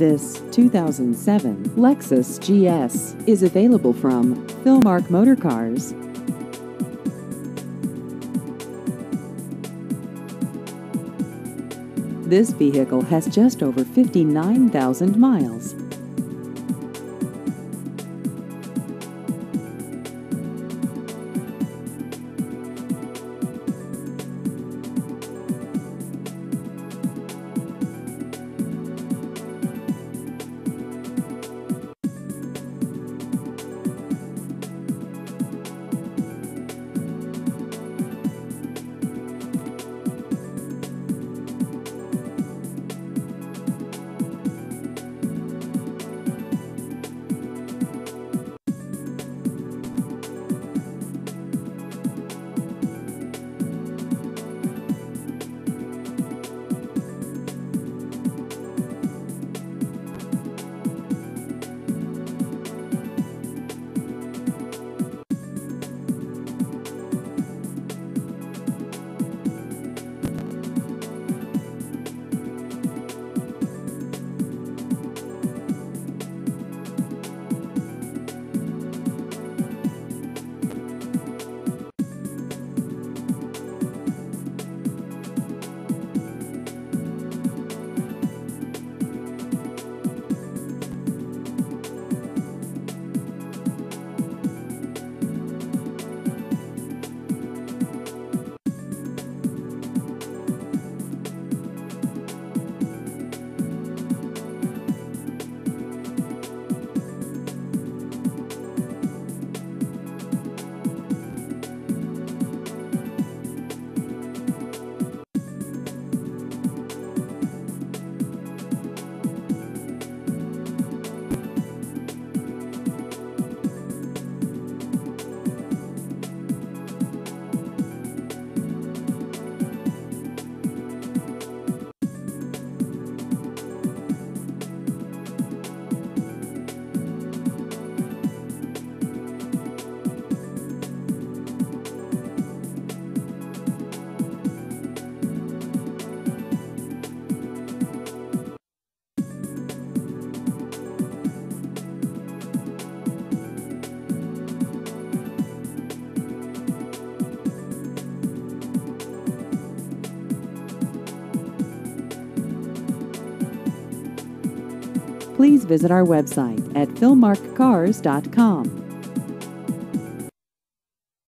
This 2007 Lexus GS is available from Philmark Motor Cars. This vehicle has just over 59,000 miles. Please visit our website at philmarkcars.com.